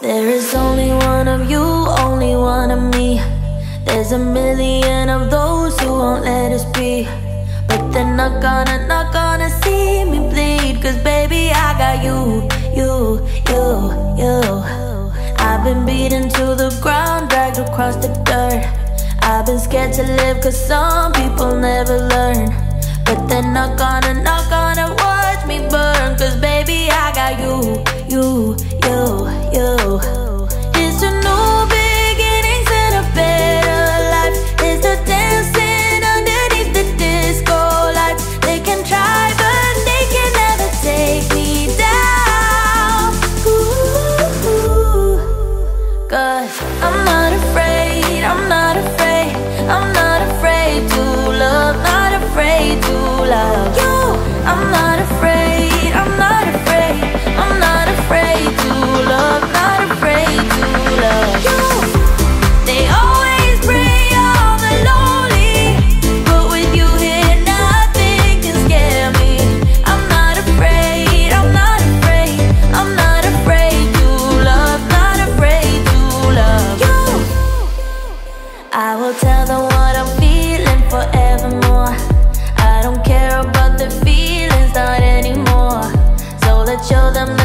There is only one of you, only one of me. There's a million of those who won't let us be. But they're not gonna, not gonna see me bleed. Cause baby, I got you, you, you, you. I've been beaten to the ground, dragged across the dirt. I've been scared to live cause some people never learn. But they're not gonna, not gonna watch me burn. Cause baby, I got you, you, good. I'm Show them